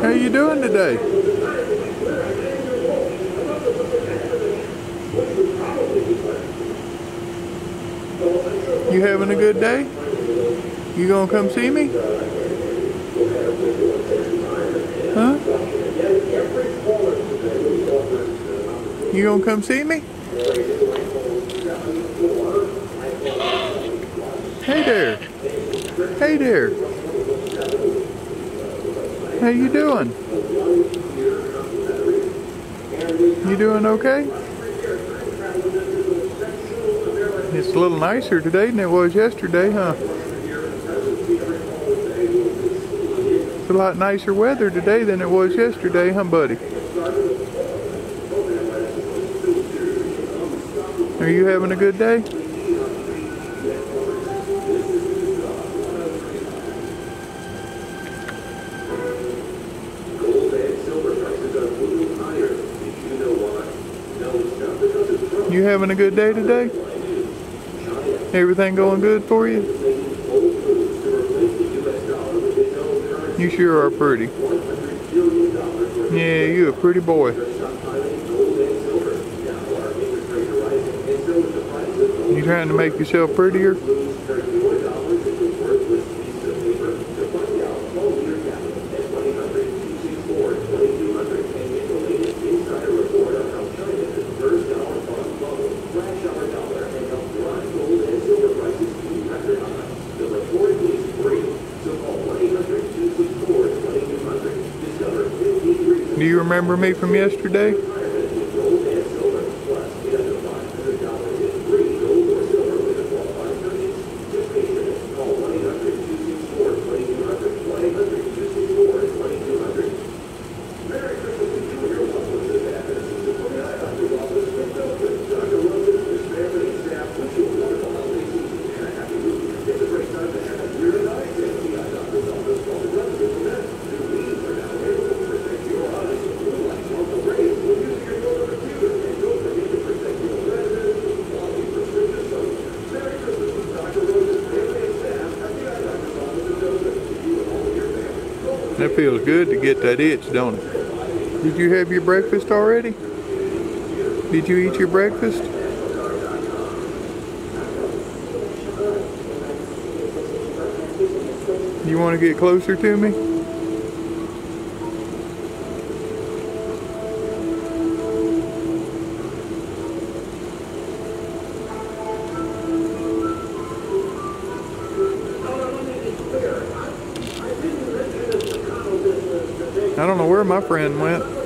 How you doing today? You having a good day? You gonna come see me? Huh? You gonna come see me? Hey there. Hey there. How you doing? You doing okay? It's a little nicer today than it was yesterday, huh? It's a lot nicer weather today than it was yesterday, huh, buddy? Are you having a good day? You having a good day today? Everything going good for you? You sure are pretty. Yeah, you a pretty boy. You trying to make yourself prettier? Do you remember me from yesterday? That feels good to get that itch, don't it? Did you have your breakfast already? Did you eat your breakfast? You want to get closer to me? I don't know where my friend went.